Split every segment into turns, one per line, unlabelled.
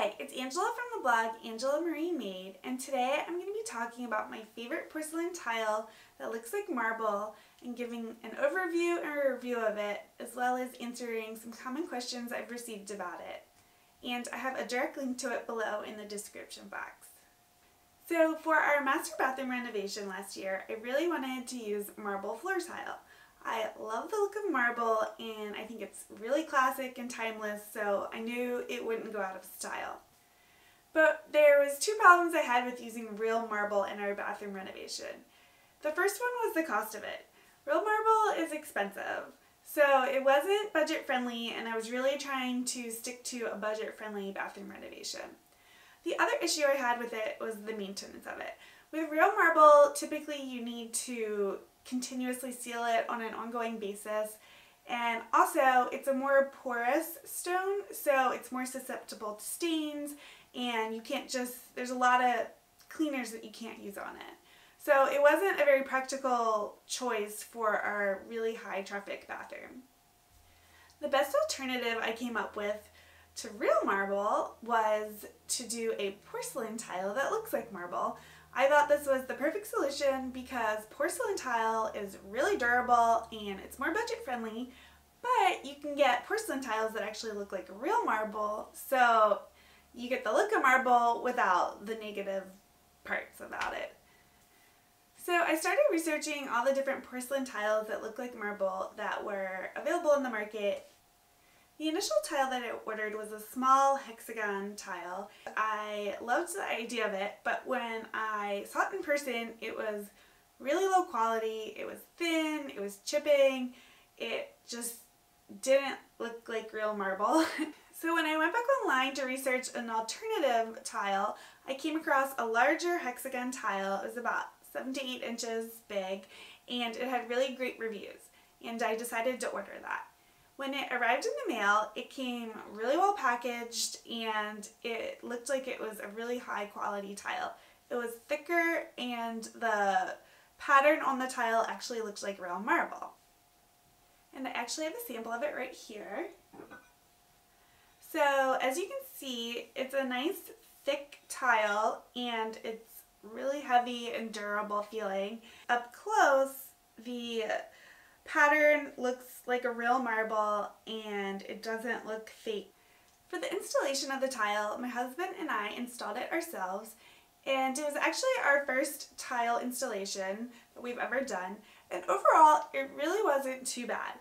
Hey, it's Angela from the blog Angela Marie Made, and today I'm going to be talking about my favorite porcelain tile that looks like marble and giving an overview and a review of it, as well as answering some common questions I've received about it. And I have a direct link to it below in the description box. So for our master bathroom renovation last year, I really wanted to use marble floor tile. Love the look of marble and I think it's really classic and timeless so I knew it wouldn't go out of style. But there was two problems I had with using real marble in our bathroom renovation. The first one was the cost of it. Real marble is expensive, so it wasn't budget friendly and I was really trying to stick to a budget friendly bathroom renovation. The other issue I had with it was the maintenance of it. With real marble, typically you need to continuously seal it on an ongoing basis. And also, it's a more porous stone, so it's more susceptible to stains, and you can't just, there's a lot of cleaners that you can't use on it. So it wasn't a very practical choice for our really high traffic bathroom. The best alternative I came up with to real marble was to do a porcelain tile that looks like marble. I thought this was the perfect solution because porcelain tile is really durable and it's more budget friendly, but you can get porcelain tiles that actually look like real marble, so you get the look of marble without the negative parts about it. So I started researching all the different porcelain tiles that look like marble that were available in the market the initial tile that I ordered was a small hexagon tile. I loved the idea of it, but when I saw it in person, it was really low quality, it was thin, it was chipping, it just didn't look like real marble. so when I went back online to research an alternative tile, I came across a larger hexagon tile. It was about 7 to 8 inches big, and it had really great reviews, and I decided to order that. When it arrived in the mail, it came really well packaged and it looked like it was a really high quality tile. It was thicker and the pattern on the tile actually looked like real marble. And I actually have a sample of it right here. So as you can see, it's a nice thick tile and it's really heavy and durable feeling. Up close, the pattern looks like a real marble and it doesn't look fake. For the installation of the tile, my husband and I installed it ourselves and it was actually our first tile installation that we've ever done and overall it really wasn't too bad.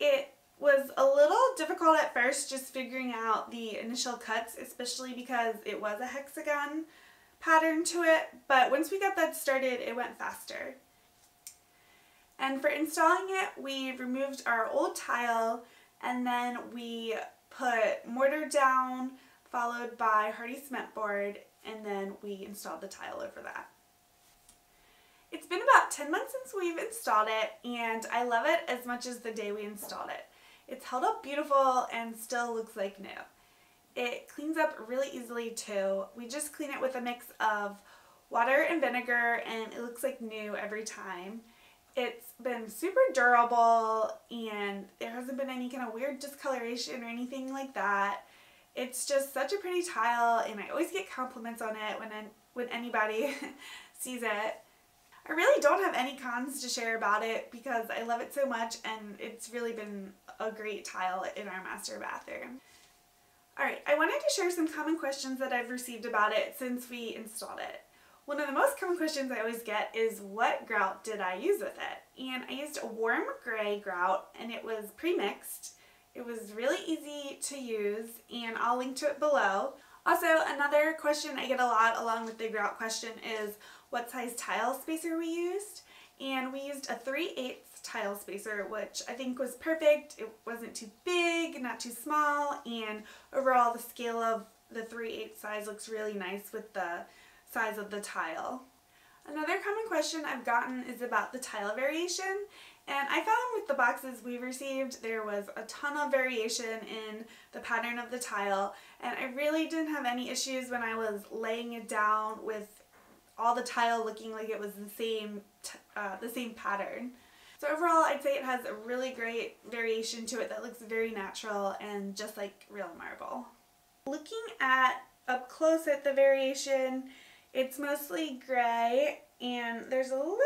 It was a little difficult at first just figuring out the initial cuts especially because it was a hexagon pattern to it but once we got that started it went faster. And for installing it, we removed our old tile and then we put mortar down followed by Hardie cement board and then we installed the tile over that. It's been about 10 months since we've installed it and I love it as much as the day we installed it. It's held up beautiful and still looks like new. It cleans up really easily too. We just clean it with a mix of water and vinegar and it looks like new every time. It's been super durable and there hasn't been any kind of weird discoloration or anything like that. It's just such a pretty tile and I always get compliments on it when, when anybody sees it. I really don't have any cons to share about it because I love it so much and it's really been a great tile in our master bathroom. Alright, I wanted to share some common questions that I've received about it since we installed it. One of the most common questions I always get is what grout did I use with it? And I used a warm gray grout and it was pre-mixed. It was really easy to use and I'll link to it below. Also, another question I get a lot along with the grout question is what size tile spacer we used. And we used a 3 8 tile spacer, which I think was perfect. It wasn't too big, not too small, and overall the scale of the 3 8 size looks really nice with the size of the tile. Another common question I've gotten is about the tile variation and I found with the boxes we received there was a ton of variation in the pattern of the tile and I really didn't have any issues when I was laying it down with all the tile looking like it was the same uh, the same pattern. So overall I'd say it has a really great variation to it that looks very natural and just like real marble. Looking at up close at the variation, it's mostly gray and there's a little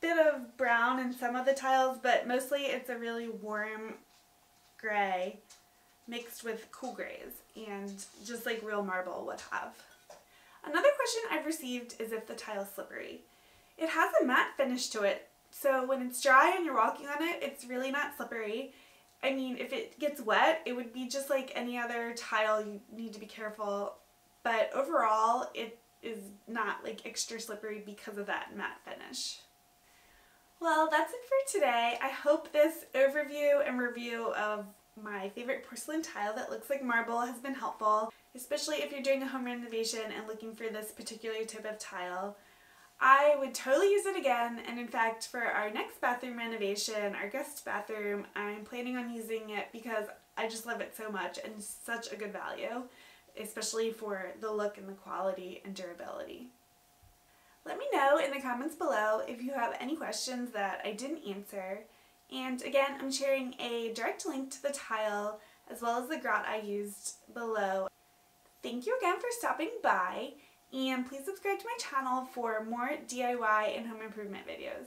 bit of brown in some of the tiles, but mostly it's a really warm gray mixed with cool grays and just like real marble would have. Another question I've received is if the tile is slippery. It has a matte finish to it, so when it's dry and you're walking on it, it's really not slippery. I mean, if it gets wet, it would be just like any other tile. You need to be careful. But overall, it is not like extra slippery because of that matte finish. Well, that's it for today. I hope this overview and review of my favorite porcelain tile that looks like marble has been helpful, especially if you're doing a home renovation and looking for this particular type of tile. I would totally use it again and in fact for our next bathroom renovation, our guest bathroom, I'm planning on using it because I just love it so much and such a good value, especially for the look and the quality and durability. Let me know in the comments below if you have any questions that I didn't answer. And again, I'm sharing a direct link to the tile as well as the grout I used below. Thank you again for stopping by and please subscribe to my channel for more DIY and home improvement videos.